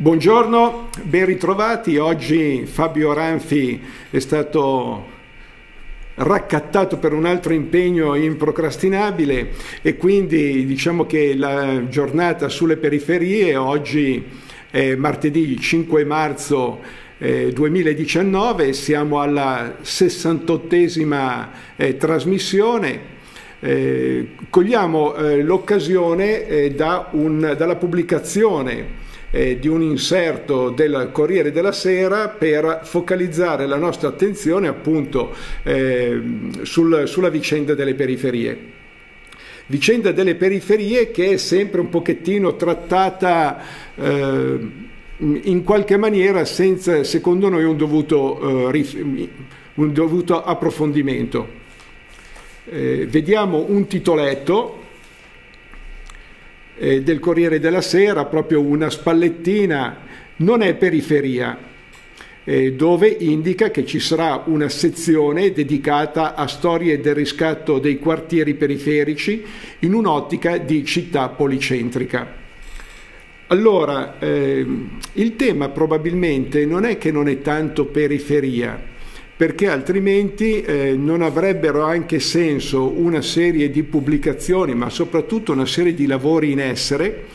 Buongiorno, ben ritrovati. Oggi Fabio Ranfi è stato raccattato per un altro impegno improcrastinabile e quindi diciamo che la giornata sulle periferie oggi è martedì 5 marzo eh, 2019, siamo alla 68esima eh, trasmissione. Eh, cogliamo eh, l'occasione eh, da dalla pubblicazione eh, di un inserto del Corriere della Sera per focalizzare la nostra attenzione appunto eh, sul, sulla vicenda delle periferie. Vicenda delle periferie che è sempre un pochettino trattata eh, in qualche maniera senza, secondo noi, un dovuto, eh, un dovuto approfondimento. Eh, vediamo un titoletto eh, del Corriere della Sera, proprio una spallettina, non è periferia, eh, dove indica che ci sarà una sezione dedicata a storie del riscatto dei quartieri periferici in un'ottica di città policentrica. Allora, eh, il tema probabilmente non è che non è tanto periferia, perché altrimenti eh, non avrebbero anche senso una serie di pubblicazioni, ma soprattutto una serie di lavori in essere.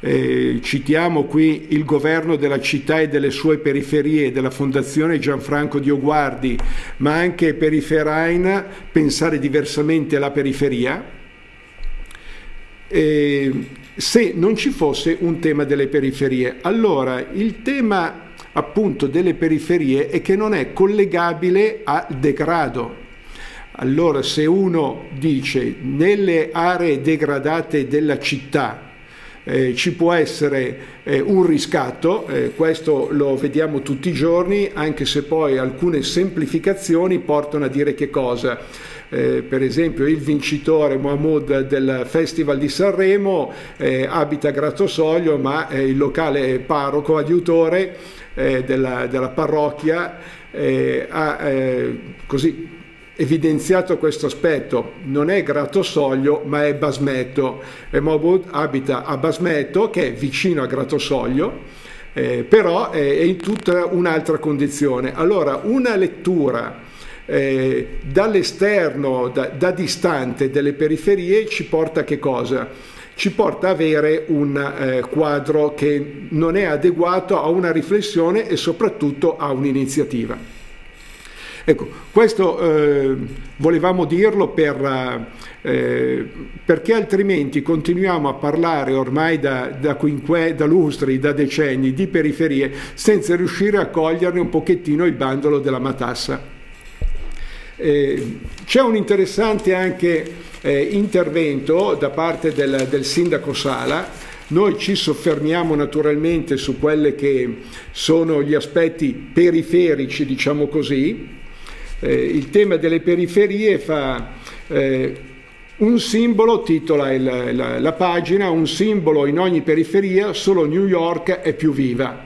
Eh, citiamo qui il governo della città e delle sue periferie della Fondazione Gianfranco Dioguardi, ma anche Periferain, pensare diversamente alla periferia. Eh, se non ci fosse un tema delle periferie, allora il tema appunto delle periferie e che non è collegabile al degrado. Allora se uno dice nelle aree degradate della città eh, ci può essere eh, un riscatto, eh, questo lo vediamo tutti i giorni, anche se poi alcune semplificazioni portano a dire che cosa? Eh, per esempio il vincitore Mahmoud del Festival di Sanremo eh, abita a Gratosoglio ma eh, il locale parroco adiutore eh, della, della, parrocchia eh, ha eh, così evidenziato questo aspetto. Non è Gratosoglio, ma è Basmetto. E Mobud abita a Basmetto, che è vicino a Gratosoglio, eh, però è in tutta un'altra condizione. Allora, una lettura eh, dall'esterno, da, da distante delle periferie, ci porta a che cosa? Ci porta a avere un eh, quadro che non è adeguato a una riflessione e soprattutto a un'iniziativa. Ecco, questo eh, volevamo dirlo per, eh, perché altrimenti continuiamo a parlare ormai da, da, quinque, da lustri, da decenni di periferie senza riuscire a coglierne un pochettino il bandolo della matassa. Eh, c'è un interessante anche eh, intervento da parte del, del sindaco Sala. Noi ci soffermiamo naturalmente su quelli che sono gli aspetti periferici, diciamo così. Eh, il tema delle periferie fa eh, un simbolo, titola il, la, la pagina, un simbolo in ogni periferia, solo New York è più viva.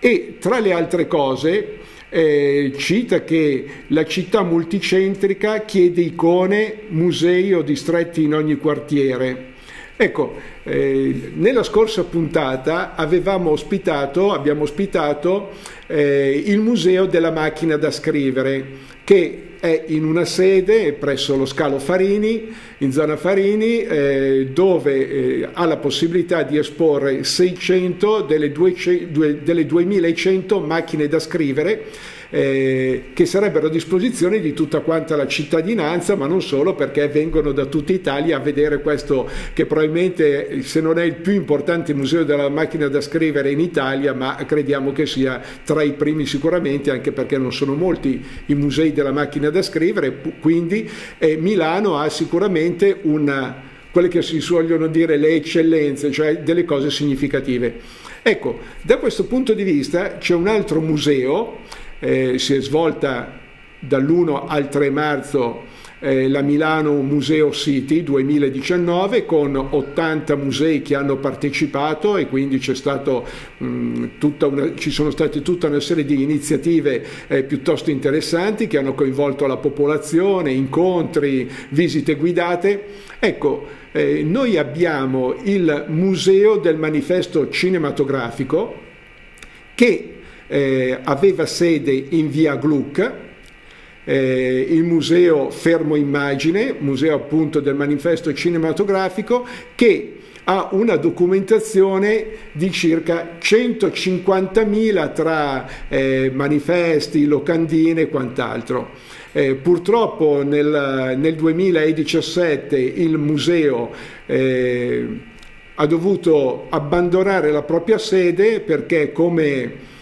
E tra le altre cose eh, cita che la città multicentrica chiede icone, musei o distretti in ogni quartiere. Ecco, eh, nella scorsa puntata avevamo ospitato, abbiamo ospitato eh, il Museo della macchina da scrivere, che è in una sede presso lo Scalo Farini, in zona Farini, eh, dove eh, ha la possibilità di esporre 600 delle, 200, delle 2100 macchine da scrivere eh, che sarebbero a disposizione di tutta quanta la cittadinanza, ma non solo perché vengono da tutta Italia a vedere questo che probabilmente se non è il più importante museo della macchina da scrivere in Italia, ma crediamo che sia tra i primi sicuramente, anche perché non sono molti i musei della macchina da scrivere, quindi eh, Milano ha sicuramente una, quelle che si vogliono dire le eccellenze, cioè delle cose significative. Ecco, da questo punto di vista c'è un altro museo eh, si è svolta dall'1 al 3 marzo eh, la Milano Museo City 2019 con 80 musei che hanno partecipato e quindi stato, mh, una, ci sono state tutta una serie di iniziative eh, piuttosto interessanti che hanno coinvolto la popolazione, incontri, visite guidate. Ecco, eh, noi abbiamo il Museo del Manifesto Cinematografico che eh, aveva sede in via Gluck, eh, il museo Fermo Immagine, museo appunto del manifesto cinematografico, che ha una documentazione di circa 150.000 tra eh, manifesti, locandine e quant'altro. Eh, purtroppo nel, nel, 2017 il museo eh, ha dovuto abbandonare la propria sede perché come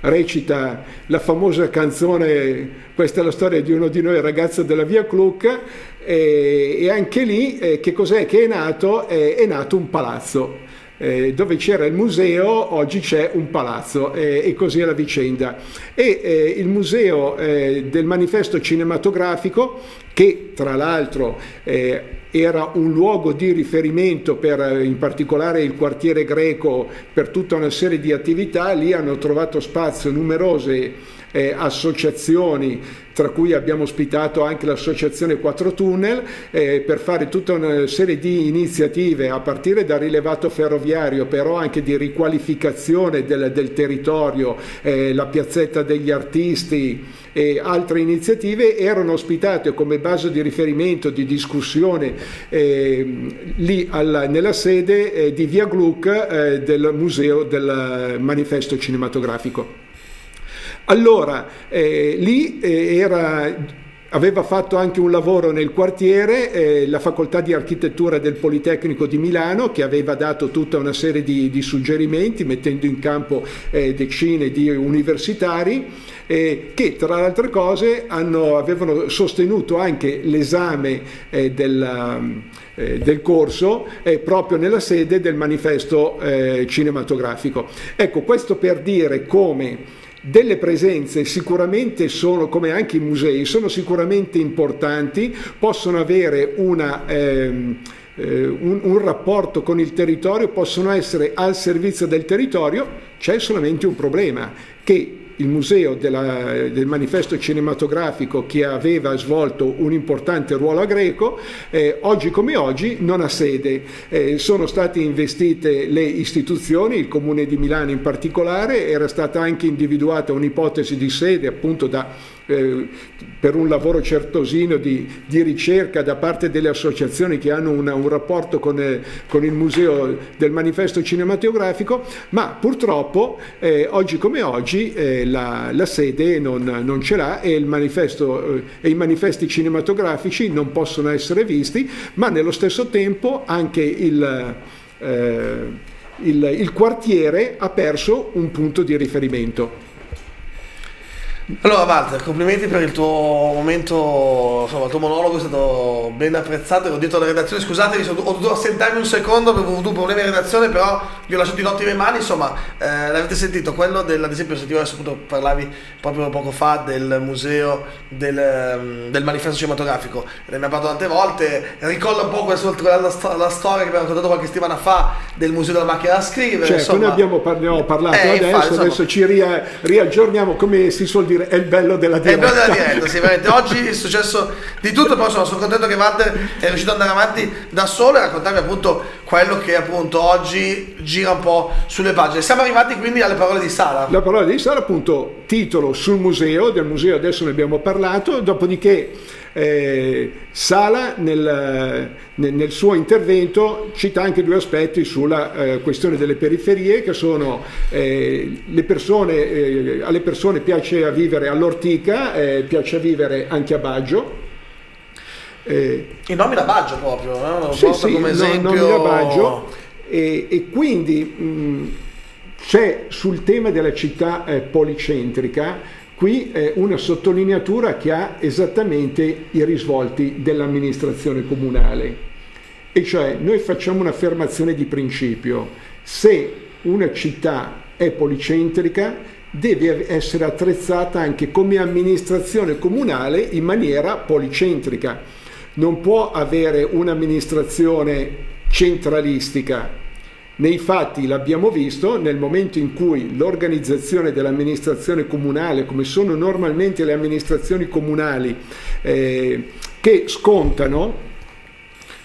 recita la famosa canzone questa è la storia di uno di noi ragazzo della via Cluck e, e anche lì eh, che cos'è che è nato? Eh, è nato un palazzo eh, dove c'era il museo, oggi c'è un palazzo eh, e così è la vicenda. E eh, il museo eh, del manifesto cinematografico, che tra l'altro eh, era un luogo di riferimento per in particolare il quartiere greco per tutta una serie di attività, lì hanno trovato spazio numerose eh, associazioni, tra cui abbiamo ospitato anche l'associazione Quattro Tunnel, eh, per fare tutta una serie di iniziative a partire dal rilevato ferroviario, però anche di riqualificazione del, del territorio, eh, la piazzetta degli artisti e altre iniziative erano ospitate come base di riferimento, di discussione eh, lì alla, nella sede eh, di Via Gluck eh, del Museo del Manifesto Cinematografico. Allora, eh, lì eh, era aveva fatto anche un lavoro nel quartiere, eh, la facoltà di architettura del Politecnico di Milano che aveva dato tutta una serie di, di suggerimenti mettendo in campo eh, decine di universitari eh, che tra le altre cose hanno, avevano sostenuto anche l'esame eh, della, eh, del corso proprio nella sede del manifesto cinematografico. Ecco, questo per dire come delle presenze sicuramente sono, come anche i musei, sono sicuramente importanti, possono avere una... Ehm, eh, un, un, rapporto con il territorio, possono essere al servizio del territorio, c'è solamente un problema, che il museo della, del manifesto cinematografico che aveva svolto un importante ruolo a Greco, eh, oggi come oggi non ha sede. Eh, sono state investite le istituzioni, il Comune di Milano in particolare, era stata anche individuata un'ipotesi di sede appunto da eh, per un lavoro certosino di, di, ricerca da parte delle associazioni che hanno una, un rapporto con, eh, con, il museo del manifesto cinematografico, ma purtroppo eh, oggi come oggi eh, la, la, sede non, non, ce l'ha e, e i manifesti cinematografici non possono essere visti, ma nello stesso tempo anche il, il, il quartiere ha perso un punto di riferimento. Allora Walter, complimenti per il tuo momento, insomma il tuo monologo è stato ben apprezzato, l'ho detto alla redazione, scusatemi ho dovuto assentarmi un secondo perché ho avuto un problema in redazione, però vi ho lasciato in ottime mani, insomma eh, l'avete sentito, quello del, ad esempio sentivo adesso appunto parlavi proprio poco fa del museo del, ehm, del manifesto cinematografico, ne abbiamo parlato tante volte, ricorda un po' questo, la, la, storia che abbiamo raccontato qualche settimana fa del museo della macchina da scrivere. Certo, insomma, noi abbiamo, abbiamo parlato eh, adesso, infatti, insomma, adesso ci ria, riaggiorniamo come si suol dire dire, è il bello della diretta. È il bello della diretta, sì, veramente. Oggi è successo di tutto, però sono, sono contento che Walter è riuscito ad andare avanti da solo e raccontarvi appunto quello che appunto oggi gira un po' sulle pagine. Siamo arrivati quindi alle parole di Sara. La parola di Sara, appunto, titolo sul museo, del museo adesso ne abbiamo parlato, dopodiché eh, Sala nel, nel, nel, suo intervento cita anche due aspetti sulla eh, questione delle periferie che sono eh, le persone, eh, alle persone piace vivere all'Ortica, eh, piace vivere anche a Baggio. Eh, e nomina Baggio proprio, no? sì, sì, come esempio... nomina Baggio e, e quindi mh, c'è sul tema della città policentrica Qui è una sottolineatura che ha esattamente i risvolti dell'amministrazione comunale. E cioè noi facciamo un'affermazione di principio. Se una città è policentrica, deve essere attrezzata anche come amministrazione comunale in maniera policentrica. Non può avere un'amministrazione centralistica, nei fatti l'abbiamo visto nel momento in cui l'organizzazione dell'amministrazione comunale, come sono normalmente le amministrazioni comunali, eh, che scontano,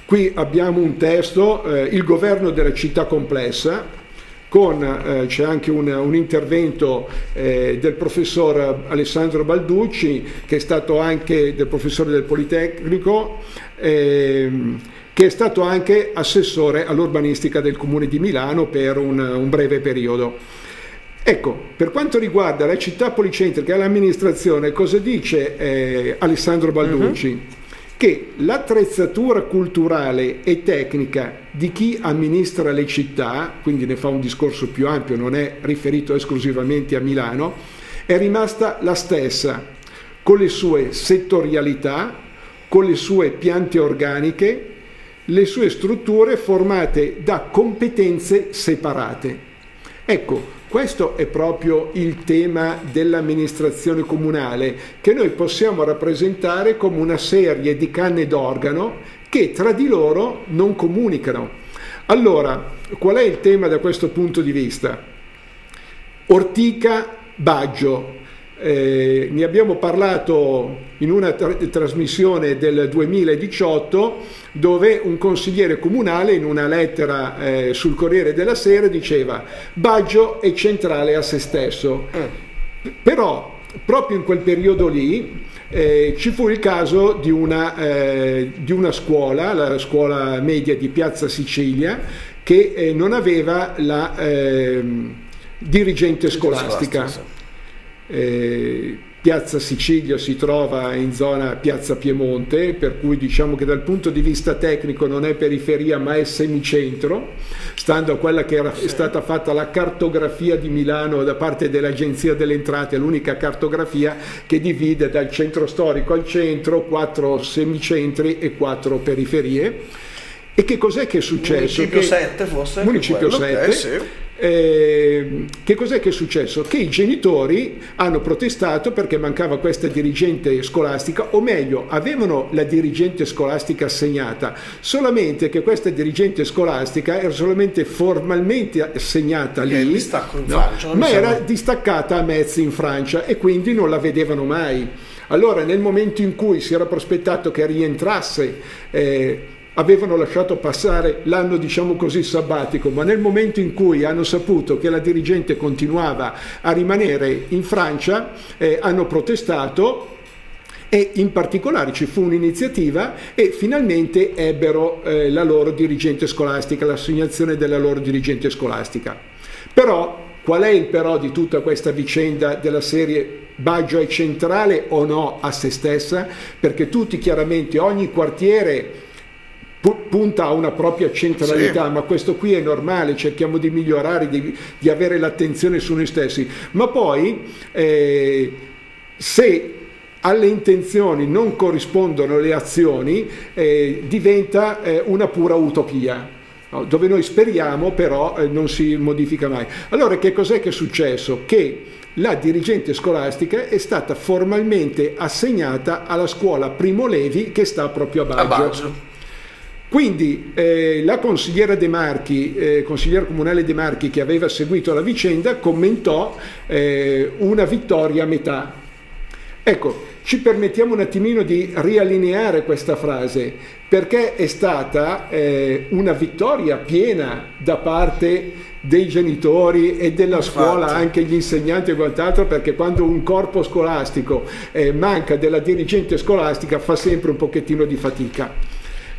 qui abbiamo un testo, eh, il governo della città complessa, con, eh, c'è anche un, un intervento eh, del professor Alessandro Balducci, che è stato anche del professore del Politecnico, ehm, che è stato anche assessore all'urbanistica del Comune di Milano per un, un breve periodo. Ecco, per quanto riguarda la città policentrica e l'amministrazione, cosa dice eh, Alessandro Balducci? Uh-huh che l'attrezzatura culturale e tecnica di chi amministra le città, quindi ne fa un discorso più ampio, non è riferito esclusivamente a Milano, è rimasta la stessa, con le sue settorialità, con le sue piante organiche, le sue strutture formate da competenze separate. Ecco, questo è proprio il tema dell'amministrazione comunale, che noi possiamo rappresentare come una serie di canne d'organo che tra di loro non comunicano. Allora, qual è il tema da questo punto di vista? Ortica, Baggio, eh, ne abbiamo parlato in una tra- trasmissione del 2018 dove un consigliere comunale in una lettera eh, sul Corriere della Sera diceva Baggio è centrale a se stesso. Eh. Però proprio in quel periodo lì eh, ci fu il caso di una, eh, di una, scuola, la scuola media di Piazza Sicilia, che eh, non aveva la ehm, dirigente scolastica. Eh, Piazza Sicilia si trova in zona Piazza Piemonte, per cui diciamo che dal punto di vista tecnico non è periferia ma è semicentro, stando a quella che era, è stata fatta la cartografia di Milano da parte dell'Agenzia delle Entrate, l'unica cartografia che divide dal centro storico al centro quattro semicentri e quattro periferie. E che cos'è che è successo? Municipio che, 7 forse? Municipio 7. Okay, sì eh, che cos'è che è successo? Che i genitori hanno protestato perché mancava questa dirigente scolastica, o meglio, avevano la dirigente scolastica assegnata, solamente che questa dirigente scolastica era solamente formalmente assegnata lì, no, Francia, ma era distaccata a Metz in Francia e quindi non la vedevano mai. Allora, nel momento in cui si era prospettato che rientrasse eh, avevano lasciato passare l'anno, diciamo così, sabbatico, ma nel momento in cui hanno saputo che la dirigente continuava a rimanere in Francia, eh, hanno protestato e in particolare ci fu un'iniziativa e finalmente ebbero eh, la loro dirigente scolastica, l'assegnazione della loro dirigente scolastica. Però qual è il però di tutta questa vicenda della serie Baggio è centrale o no a se stessa? Perché tutti chiaramente, ogni quartiere punta a una propria centralità, sì. ma questo qui è normale, cerchiamo di migliorare, di, di avere l'attenzione su noi stessi, ma poi eh, se alle intenzioni non corrispondono le azioni, eh, diventa eh, una pura utopia. Dove noi speriamo però eh, non si modifica mai. Allora che cos'è che è successo? Che la dirigente scolastica è stata formalmente assegnata alla scuola Primo Levi che sta proprio a Baggio. A Baggio. Quindi eh, la consigliera De Marchi, eh, consigliera comunale De Marchi che aveva seguito la vicenda, commentò eh, una vittoria a metà. Ecco, ci permettiamo un attimino di riallineare questa frase, perché è stata eh, una vittoria piena da parte dei genitori e della scuola, Infatti. anche gli insegnanti e quant'altro, perché quando un corpo scolastico eh, manca della dirigente scolastica fa sempre un pochettino di fatica.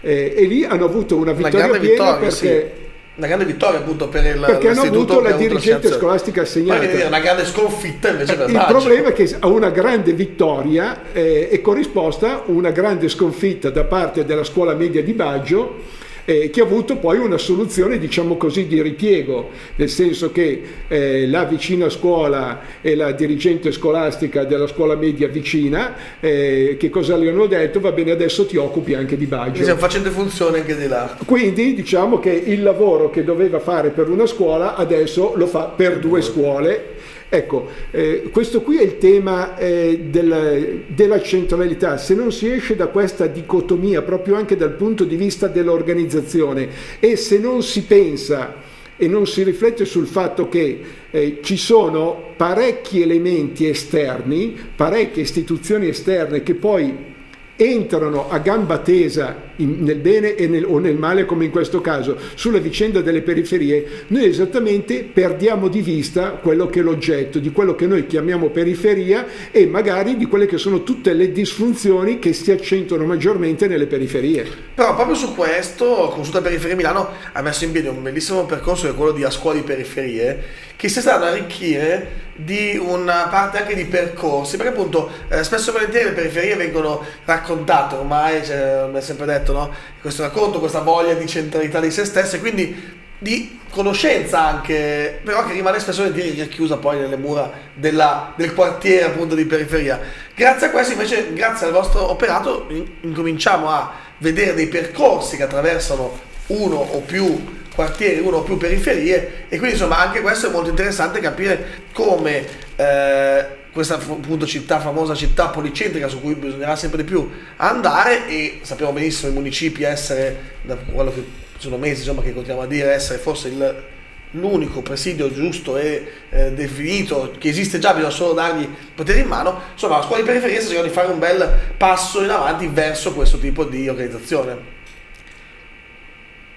Eh, e lì hanno avuto una vittoria una vittoria, perché... Sì. Una grande vittoria appunto per il perché hanno avuto la dirigente scolastica assegnata. Poi una grande sconfitta invece per Il Baggio. problema è che a una grande vittoria eh, è corrisposta una grande sconfitta da parte della scuola media di Baggio eh, che ha avuto poi una soluzione diciamo così di ripiego, nel senso che eh, la vicina scuola e la dirigente scolastica della scuola media vicina, eh, che cosa le hanno detto? Va bene, adesso ti occupi anche di Baggio. Stiamo facendo funzione anche di là. Quindi diciamo che il lavoro che doveva fare per una scuola adesso lo fa per due scuole Ecco, eh, questo qui è il tema eh, del, della centralità. Se non si esce da questa dicotomia, proprio anche dal punto di vista dell'organizzazione, e se non si pensa e non si riflette sul fatto che eh, ci sono parecchi elementi esterni, parecchie istituzioni esterne che poi entrano a gamba tesa in, nel bene nel, o nel male come in questo caso sulla vicenda delle periferie, noi esattamente perdiamo di vista quello che è l'oggetto, di quello che noi chiamiamo periferia e magari di quelle che sono tutte le disfunzioni che si accentuano maggiormente nelle periferie. Però proprio su questo, Consulta Periferie Milano ha messo in piedi un bellissimo percorso che è quello di A Scuola di Periferie, che si sta ad arricchire di una parte anche di percorsi, perché appunto eh, spesso e volentieri le periferie vengono raccontate, ormai cioè, mi è sempre detto, no? questo racconto, questa voglia di centralità di se stesse, quindi di conoscenza anche, però che rimane spesso e volentieri racchiusa poi nelle mura della, del quartiere appunto di periferia. Grazie a questo invece, grazie al vostro operato, incominciamo a vedere dei percorsi che attraversano uno o più quartieri, uno o più periferie e quindi insomma anche questo è molto interessante capire come eh, questa appunto città, famosa città policentrica su cui bisognerà sempre di più andare e sappiamo benissimo i municipi essere, da quello che sono mesi insomma, che continuiamo a dire, essere forse il, l'unico presidio giusto e eh, definito che esiste già, bisogna solo dargli poteri in mano, insomma la scuola di periferia sta cercando di fare un bel passo in avanti verso questo tipo di organizzazione.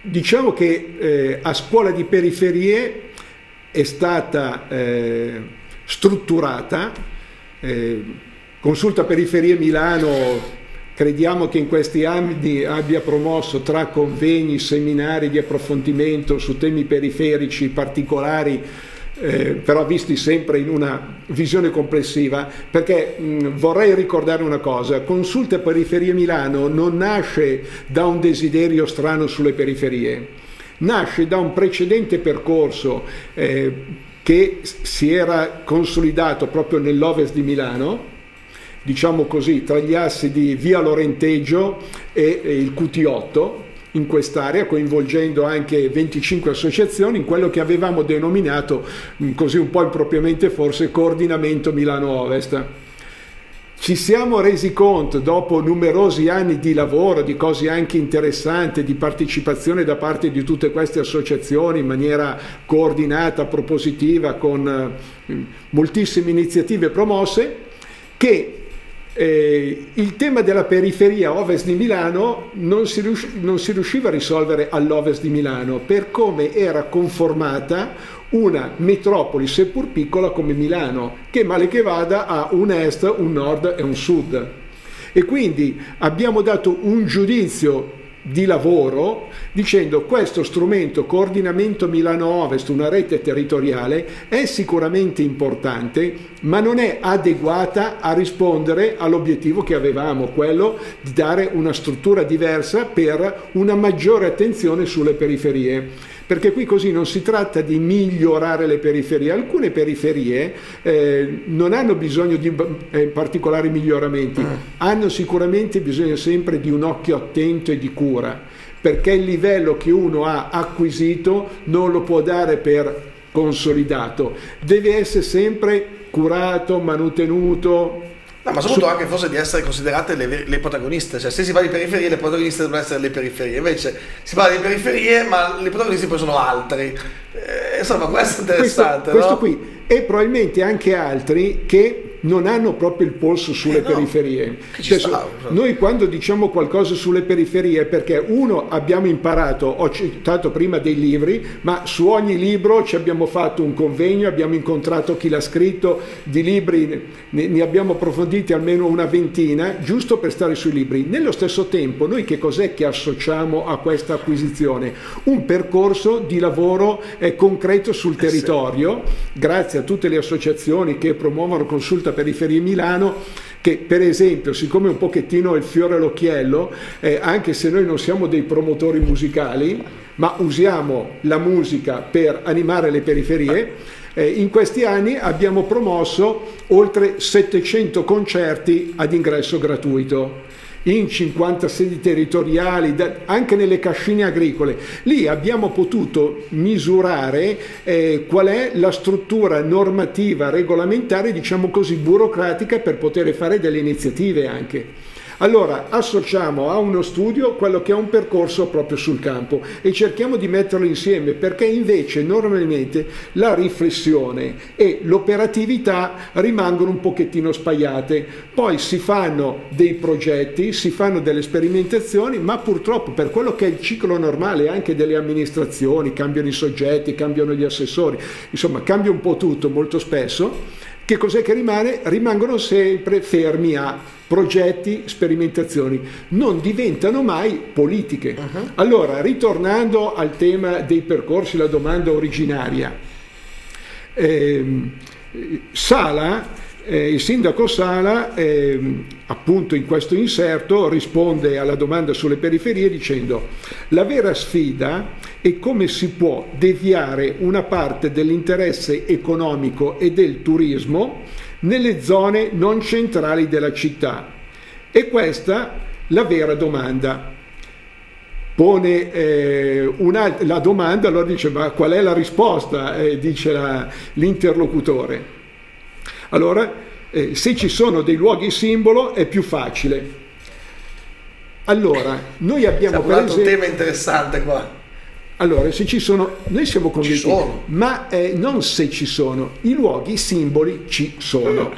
Diciamo che eh, a scuola di periferie è stata eh, strutturata, eh, Consulta Periferie Milano crediamo che in questi anni abbia promosso tra convegni, seminari di approfondimento su temi periferici particolari eh, però visti sempre in una visione complessiva, perché mh, vorrei ricordare una cosa, Consulta Periferie Milano non nasce da un desiderio strano sulle periferie, nasce da un precedente percorso eh, che si era consolidato proprio nell'ovest di Milano, diciamo così, tra gli assi di Via Lorenteggio e, e il QT8, in quest'area, coinvolgendo anche 25 associazioni in quello che avevamo denominato, mm, così un po' impropriamente forse, coordinamento Milano Ovest. Ci siamo resi conto, dopo numerosi anni di lavoro, di cose anche interessanti, di partecipazione da parte di tutte queste associazioni in maniera coordinata, propositiva, con eh, moltissime iniziative promosse, che eh, il tema della periferia ovest di Milano non si, non si riusciva a risolvere all'ovest di Milano per come era conformata una metropoli seppur piccola come Milano, che male che vada ha un est, un nord e un sud. E quindi abbiamo dato un giudizio di lavoro dicendo questo strumento coordinamento Milano Ovest, una rete territoriale, è sicuramente importante, ma non è adeguata a rispondere all'obiettivo che avevamo, quello di dare una struttura diversa per una maggiore attenzione sulle periferie perché qui così non si tratta di migliorare le periferie, alcune periferie eh, non hanno bisogno di eh, particolari miglioramenti, mm. hanno sicuramente bisogno sempre di un occhio attento e di cura, perché il livello che uno ha acquisito non lo può dare per consolidato, deve essere sempre curato, manutenuto, No, ma soprattutto anche forse di essere considerate le, le, protagoniste, cioè se si parla di periferie le protagoniste devono essere le periferie, invece si parla di periferie ma le protagonisti poi sono altri. Eh, insomma questo è interessante. Questo, no? questo qui e probabilmente anche altri che non hanno proprio il polso sulle eh no, periferie. Cioè, sta, noi quando diciamo qualcosa sulle periferie perché uno abbiamo imparato, ho citato prima dei libri, ma su ogni libro ci abbiamo fatto un convegno, abbiamo incontrato chi l'ha scritto, di libri ne, ne abbiamo approfonditi almeno una ventina, giusto per stare sui libri. Nello stesso tempo noi che cos'è che associamo a questa acquisizione? Un percorso di lavoro eh, concreto sul territorio, eh sì. grazie a tutte le associazioni che promuovono consultazioni tutta periferia Milano che per esempio siccome un pochettino il fiore all'occhiello eh, anche se noi non siamo dei promotori musicali ma usiamo la musica per animare le periferie eh, in questi anni abbiamo promosso oltre 700 concerti ad ingresso gratuito in 50 sedi territoriali, anche nelle cascine agricole. Lì abbiamo potuto misurare eh, qual è la struttura normativa regolamentare, diciamo così, burocratica per poter fare delle iniziative anche. Allora associamo a uno studio quello che è un percorso proprio sul campo e cerchiamo di metterlo insieme perché invece normalmente la riflessione e l'operatività rimangono un pochettino spaiate. Poi si fanno dei progetti, si fanno delle sperimentazioni, ma purtroppo per quello che è il ciclo normale anche delle amministrazioni, cambiano i soggetti, cambiano gli assessori, insomma cambia un po' tutto molto spesso. Che cos'è che rimane? Rimangono sempre fermi a progetti, sperimentazioni, non diventano mai politiche. Uh-huh. Allora, ritornando al tema dei percorsi, la domanda originaria, eh, Sala eh, il sindaco Sala, eh, appunto in questo inserto, risponde alla domanda sulle periferie dicendo la vera sfida è come si può deviare una parte dell'interesse economico e del turismo nelle zone non centrali della città. E questa la vera domanda. Pone eh, una, la domanda, allora dice ma qual è la risposta? Eh, dice la, l'interlocutore. Allora, eh, se ci sono dei luoghi simbolo è più facile. Allora, noi abbiamo esempio... un tema interessante qua. Allora, se ci sono, noi siamo convinti, sono. ma eh, non se ci sono, i luoghi simboli ci sono.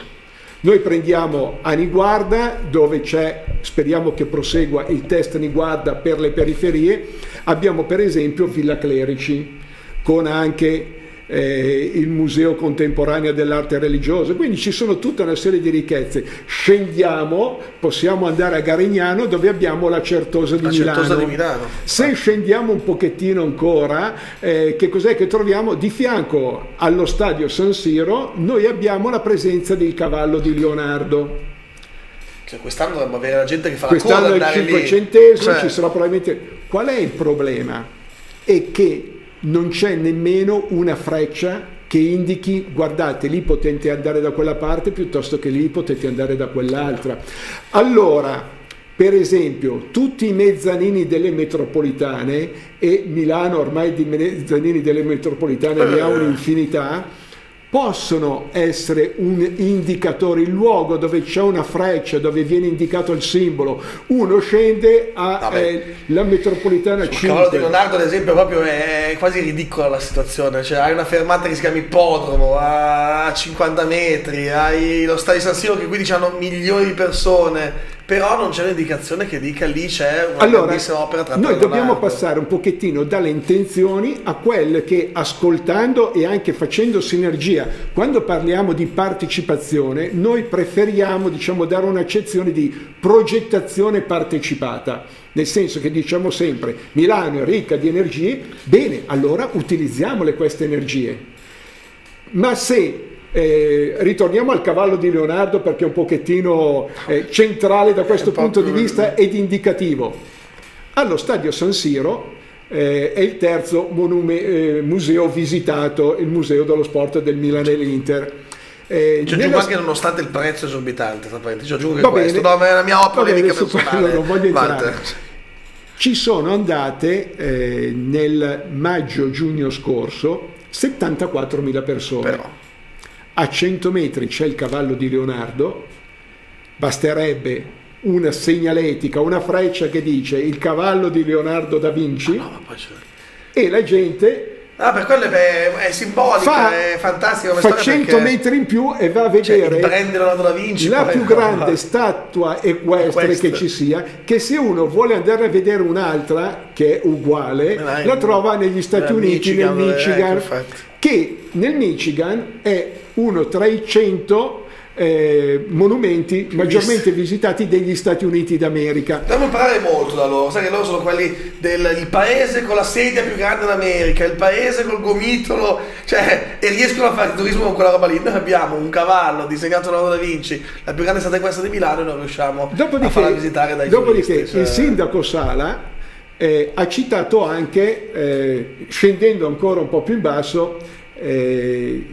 Noi prendiamo Aniguarda, dove c'è, speriamo che prosegua il test Aniguarda per le periferie, abbiamo per esempio Villa Clerici, con anche eh, il Museo Contemporaneo dell'Arte Religiosa, quindi ci sono tutta una serie di ricchezze. Scendiamo, possiamo andare a Garignano dove abbiamo la Certosa di, la Milano. Certosa di Milano. Se scendiamo un pochettino ancora, eh, che cos'è che troviamo? Di fianco allo stadio San Siro noi abbiamo la presenza del cavallo di Leonardo. Cioè, quest'anno dovremmo avere la gente che fa quest'anno la coda Quest'anno è il cinquecentesimo, cioè... ci sarà probabilmente... Qual è il problema? È che non c'è nemmeno una freccia che indichi guardate lì potete andare da quella parte piuttosto che lì potete andare da quell'altra. Allora, per esempio, tutti i mezzanini delle metropolitane, e Milano ormai di mezzanini delle metropolitane ne ha un'infinità, possono essere un indicatore, il luogo dove c'è una freccia, dove viene indicato il simbolo. Uno scende alla eh, metropolitana Sul 5. Il cavallo di Leonardo, ad esempio, proprio è quasi ridicola la situazione. Cioè, hai una fermata che si chiama Ippodromo a 50 metri, hai lo stadio San Siro che qui hanno milioni di persone però non c'è un'indicazione che dica lì c'è una allora, opera tratta noi dobbiamo passare un pochettino dalle intenzioni a quelle che ascoltando e anche facendo sinergia quando parliamo di partecipazione noi preferiamo diciamo dare un'accezione di progettazione partecipata. Nel senso che diciamo sempre Milano è ricca di energie bene allora utilizziamole queste energie. Ma se eh, ritorniamo al cavallo di Leonardo perché è un pochettino eh, centrale da questo punto di vista ed indicativo. Allo stadio San Siro eh, è il terzo monume, eh, museo visitato, il museo dello sport del Milan e l'Inter. Eh, aggiungo anche nonostante il prezzo esorbitante, ci aggiungo che questo no, è la mia opera bene, personale. Non voglio entrare. Ci sono andate eh, nel maggio-giugno scorso 74.000 persone. Però a 100 metri c'è il cavallo di Leonardo, basterebbe una segnaletica, una freccia che dice il cavallo di Leonardo da Vinci. Ah, no, e la gente Ah, per quello è, è simbolica, fa, è fantastico. Fa 100 perché... metri in più e va a cioè, vedere cioè, da Vinci, la più grande statua equestre, equestre, che ci sia, che se uno vuole andare a vedere un'altra che è uguale, eh, la trova negli Stati Uniti, Michigan, nel Michigan, eh, che nel Michigan è uno tra i 100 eh, monumenti Più maggiormente visto. visitati degli Stati Uniti d'America. Dobbiamo imparare molto da loro, sai che loro sono quelli del paese con la sedia più grande d'America, il paese col gomitolo, cioè, e riescono a fare turismo con quella roba lì. Noi abbiamo un cavallo disegnato da da Vinci, la più grande stata questa di Milano e non riusciamo dopodiché, a farla visitare dai dopodiché turisti. Cioè... il sindaco Sala eh, ha citato anche, eh, scendendo ancora un po' più in basso, eh,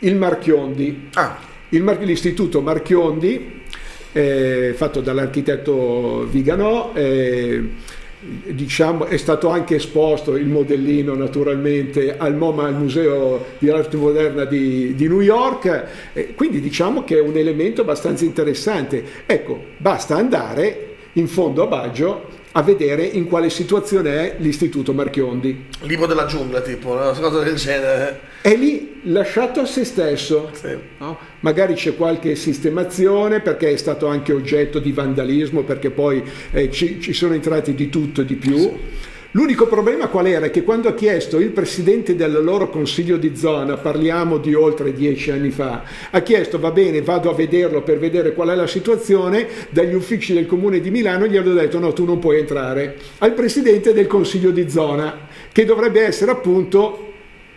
il Marchiondi. Ah. L'istituto Marchiondi, eh, fatto dall'architetto Viganò, eh, diciamo, è stato anche esposto il modellino naturalmente al MoMA, al Museo di Arte Moderna di, di New York, eh, quindi diciamo che è un elemento abbastanza interessante. Ecco, basta andare in fondo a Baggio a vedere in quale situazione è l'istituto Marchiondi. Libro della giungla, tipo, una cosa del genere. È lì lasciato a se stesso. Sì. No? Magari c'è qualche sistemazione perché è stato anche oggetto di vandalismo, perché poi eh, ci, ci, sono entrati di tutto e di più. Sì. L'unico problema qual era? Che quando ha chiesto il presidente del loro consiglio di zona, parliamo di oltre dieci anni fa, ha chiesto va bene, vado a vederlo per vedere qual è la situazione, dagli uffici del comune di Milano gli hanno detto no, tu non puoi entrare. Al presidente del consiglio di zona, che dovrebbe essere appunto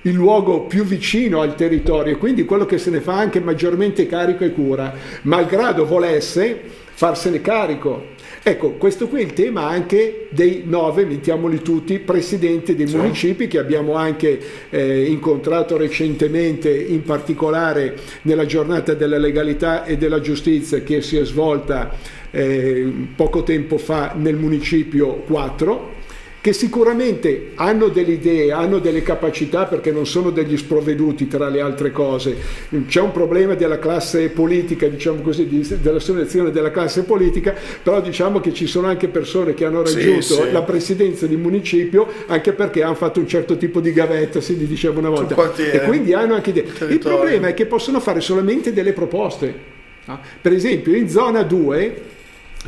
il luogo più vicino al territorio, quindi quello che se ne fa anche maggiormente carico e cura, malgrado volesse farsene carico Ecco, questo qui è il tema anche dei nove, mettiamoli tutti, presidenti dei sì. municipi che abbiamo anche eh, incontrato recentemente, in particolare nella giornata della legalità e della giustizia che si è svolta eh, poco tempo fa nel municipio 4 che sicuramente hanno delle idee, hanno delle capacità perché non sono degli sprovveduti tra le altre cose. C'è un problema della classe politica, diciamo così, della selezione della classe politica, però diciamo che ci sono anche persone che hanno raggiunto sì, sì. la presidenza di municipio anche perché hanno fatto un certo tipo di gavetta, si diceva una volta. E quindi hanno anche idee. Il problema è che possono fare solamente delle proposte. Per esempio in zona 2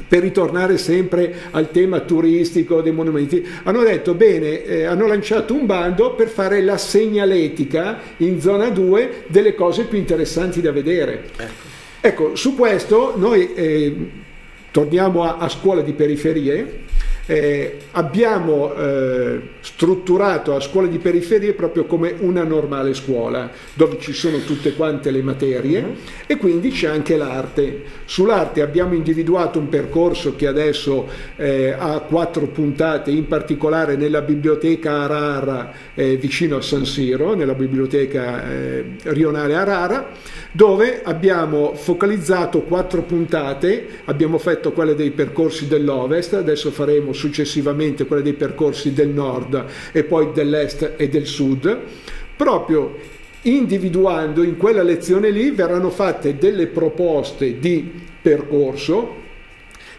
per ritornare sempre al tema turistico dei monumenti, hanno detto bene, eh, hanno lanciato un bando per fare la segnaletica in zona 2 delle cose più interessanti da vedere. Ecco, ecco su questo noi eh, torniamo a, a scuola di periferie eh, abbiamo eh, strutturato la scuola di periferie proprio come una normale scuola, dove ci sono tutte quante le materie uh-huh. e quindi c'è anche l'arte. Sull'arte abbiamo individuato un percorso che adesso eh, ha quattro puntate, in particolare nella biblioteca Arara eh, vicino a San Siro, nella biblioteca eh, rionale Arara, dove abbiamo focalizzato quattro puntate, abbiamo fatto quelle dei percorsi dell'Ovest, adesso faremo successivamente quelle dei percorsi del nord e poi dell'est e del sud, proprio individuando in quella lezione lì verranno fatte delle proposte di percorso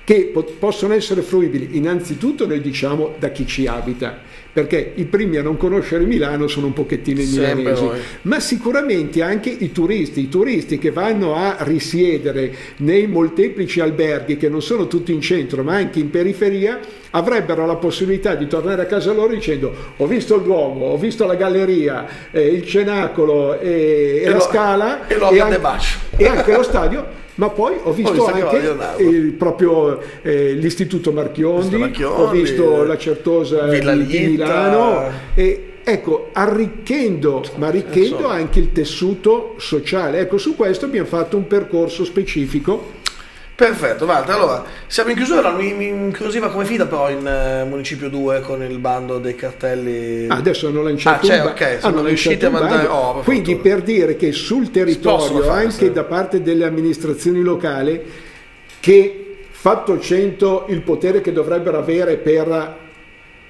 che possono essere fruibili. Innanzitutto noi diciamo da chi ci abita perché i primi a non conoscere Milano sono un pochettino i milanesi, ma sicuramente anche i turisti, i turisti che vanno a risiedere nei molteplici alberghi che non sono tutti in centro ma anche in periferia, avrebbero la possibilità di tornare a casa loro dicendo ho visto il Duomo, ho visto la galleria, eh, il cenacolo e, e, e la lo, scala e, e, anche, e anche lo stadio ma poi ho visto, ho visto anche il, proprio eh, l'istituto Marchiondi, Marchiondi, ho visto la Certosa Villa di, di Milano e ecco, arricchendo, ma arricchendo anche il tessuto sociale. Ecco, su questo abbiamo fatto un percorso specifico Perfetto, Walter. Allora, siamo in chiusura. Mi, mi incuriosiva come fida però in eh, Municipio 2 con il bando dei cartelli. Ah, adesso hanno lanciato ah, un bando. ok, sono riusciti a mandare. Oh, Quindi per dire che sul territorio, fare, anche sì. da parte delle amministrazioni locali, che fatto 100 il potere che dovrebbero avere per,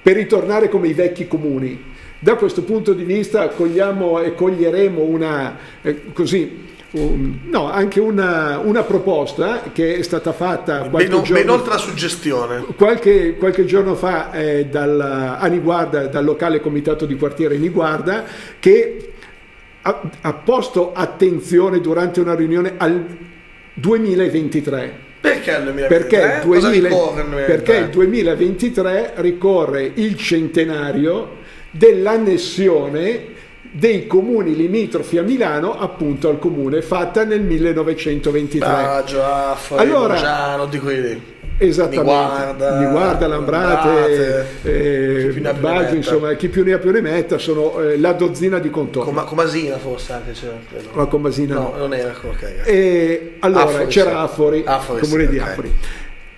per ritornare come i vecchi comuni, da questo punto di vista cogliamo e coglieremo una eh, così un, no, anche una, una, proposta che è stata fatta qualche ben, giorno, ben oltre la suggestione. Qualche, qualche giorno fa eh, dal, a Niguarda, dal locale comitato di quartiere Niguarda, che ha, ha posto attenzione durante una riunione al 2023. Perché il 2023? Perché, 2000, perché il 2023 ricorre il centenario dell'annessione dei comuni limitrofi a Milano appunto al comune fatta nel 1923 Baggio, Affari, allora, di quelli Esattamente, Niguarda, Niguarda Lambrate, eh, Baggio, insomma, chi più ne ha più ne metta, sono eh, la dozzina di contorni. Com- Comasina forse anche c'era. La Comasina no, no. non era, ok. E, allora, Affori, c'era Affori, Affori comune sì, di okay. Affori.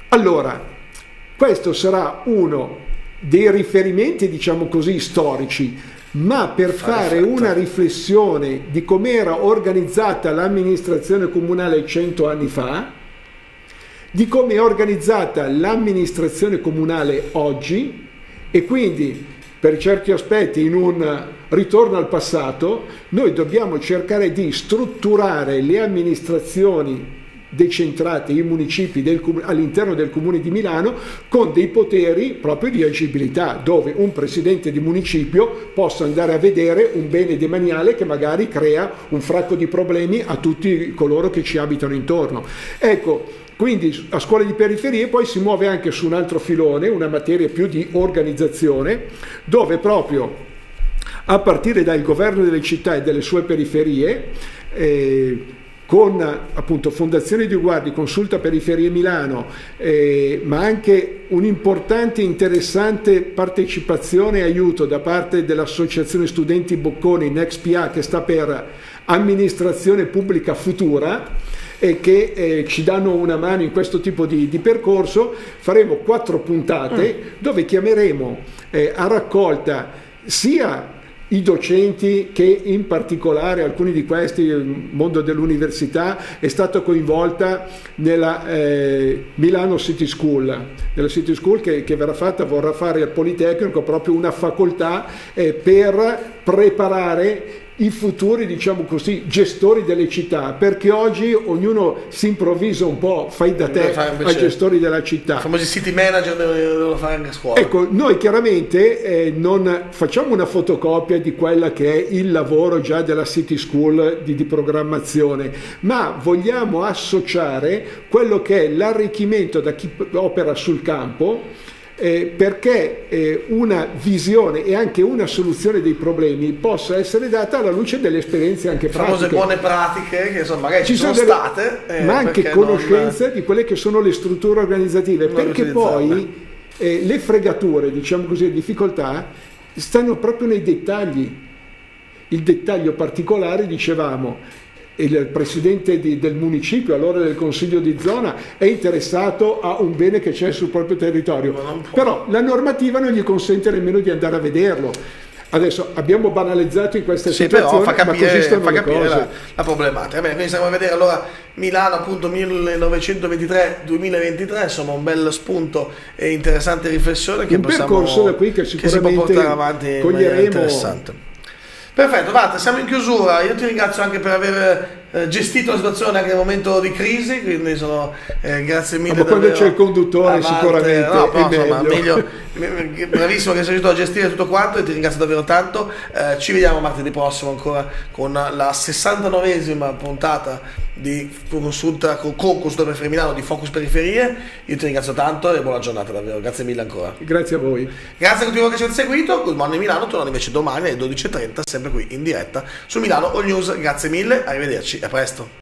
Allora, questo sarà uno dei riferimenti, diciamo così, storici ma per fare, una riflessione di com'era organizzata l'amministrazione comunale cento anni fa, di come è organizzata l'amministrazione comunale oggi e quindi per certi aspetti in un ritorno al passato, noi dobbiamo cercare di strutturare le amministrazioni decentrate i municipi del, all'interno del comune di Milano con dei poteri proprio di agibilità, dove un presidente di municipio possa andare a vedere un bene demaniale che magari crea un fracco di problemi a tutti coloro che ci abitano intorno. Ecco, quindi a scuole di periferie poi si muove anche su un altro filone, una materia più di organizzazione, dove proprio a partire dal governo delle città e delle sue periferie, eh, con appunto Fondazione di Uguardi, Consulta Periferie Milano, eh, ma anche un'importante e interessante partecipazione e aiuto da parte dell'Associazione Studenti Bocconi, NextPA, che sta per Amministrazione Pubblica Futura, e che eh, ci danno una mano in questo tipo di, di percorso, faremo quattro puntate mm. dove chiameremo eh, a raccolta sia i docenti che in particolare alcuni di questi, il mondo dell'università, è stato coinvolta nella eh, Milano City School, nella City School che, che, verrà fatta, vorrà fare al Politecnico proprio una facoltà eh, per preparare i futuri, diciamo così, gestori delle città, perché oggi ognuno si improvvisa un po', fai da te ai gestori della città. I famosi city manager devono fare anche a scuola. Ecco, noi chiaramente eh, non facciamo una fotocopia di quella che è il lavoro già della City School di, di programmazione, ma vogliamo associare quello che è l'arricchimento da chi opera sul campo eh, perché eh, una visione e anche una soluzione dei problemi possa essere data alla luce delle esperienze anche pratiche. Famose buone pratiche che insomma magari ci, ci sono, sono delle, state. Eh, ma anche conoscenza non... di quelle che sono le strutture organizzative, non perché poi eh, le fregature, diciamo così, le difficoltà stanno proprio nei dettagli. Il dettaglio particolare, dicevamo, il presidente di, del municipio, allora del consiglio di zona, è interessato a un bene che c'è sul proprio territorio. Però la normativa non gli consente nemmeno di andare a vederlo. Adesso abbiamo banalizzato in queste sì, situazioni, però fa capire, fa capire la, la, problematica. Bene, quindi stiamo a vedere allora Milano appunto 1923-2023, insomma un bel spunto e interessante riflessione che un possiamo, percorso da qui che sicuramente che si portare avanti coglieremo interessante. Perfetto, Vata, siamo in chiusura. Io ti ringrazio anche per aver eh, gestito la situazione anche nel momento di crisi, quindi sono, eh, grazie mille. Ma quando c'è il conduttore Avanti, sicuramente no, però, insomma, meglio. meglio, bravissimo che sei riuscito a gestire tutto quanto e ti ringrazio davvero tanto. Eh, ci vediamo martedì prossimo ancora con la 69esima puntata di consulta con consulta per Milano di Focus Periferie. Io ti ringrazio tanto e buona giornata davvero, grazie mille ancora. Grazie a voi. Grazie a tutti voi che ci avete seguito. Good Morning Milano tornano invece domani alle 12.30, sempre qui in diretta su Milano All News. Grazie mille, arrivederci a presto.